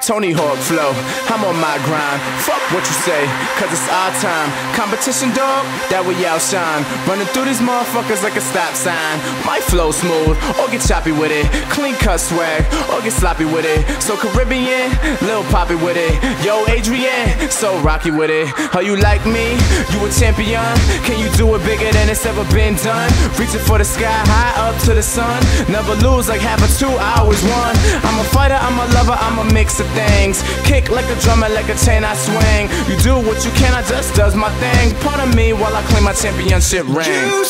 Tony Hawk flow. I'm on my grind. Fuck what you say, cause it's our time. Competition dog, that we outshine. Running through these motherfuckers like a stop sign. My flow smooth, or get choppy with it. Clean cut swag, or get sloppy with it. So Caribbean, Lil Poppy with it. Yo, Adrian, so rocky with it. How you like me? You a champion? Can you do it bigger than it's ever been done? Reaching for the sky, high up to the sun. Never lose like half a two, I always won. I'm a fighter, I'm a lover, I'm a mix of things. Kick like a drummer, like a chain I swing. You do what you can, I just does my thing. Part of me while I claim my championship ring. You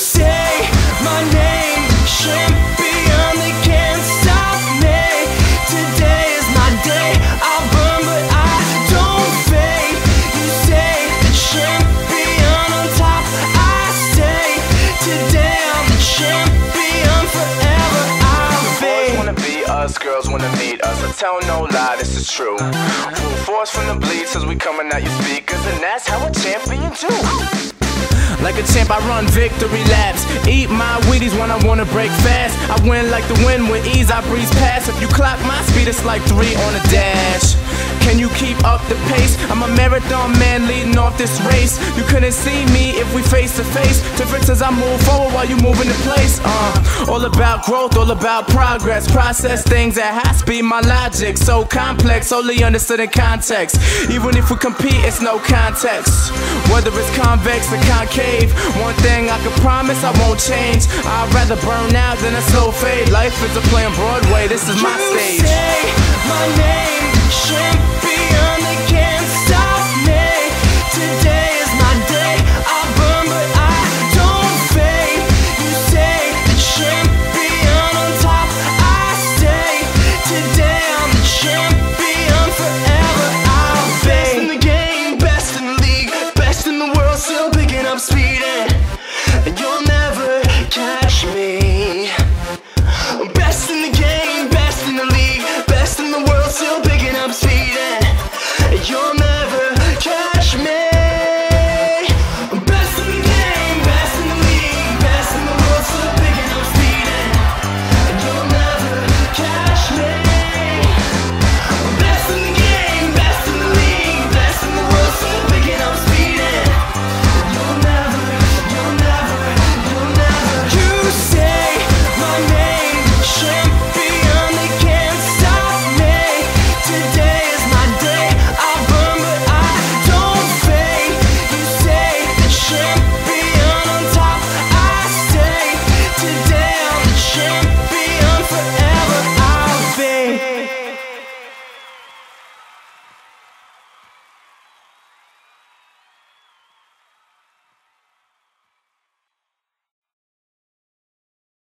tell no lie, this is true. Full force from the bleeds as we coming at your speakers, and that's how a champion do. Like a champ, I run victory laps. Eat my Wheaties when I wanna break fast. I win like the wind with ease, I breeze past. If you clock my speed, it's like three on a dash. Can you keep up the pace? I'm a marathon man leading off this race. You couldn't see me if we face to face. Difference is I move forward while you move into place. Uh, all about growth, all about progress. Process things at high speed, my logic so complex, only understood in context. Even if we compete, it's no context. Whether it's convex or concave, one thing I can promise I won't change. I'd rather burn out than a slow fade. Life is a play on Broadway, this is my You stage. say my name,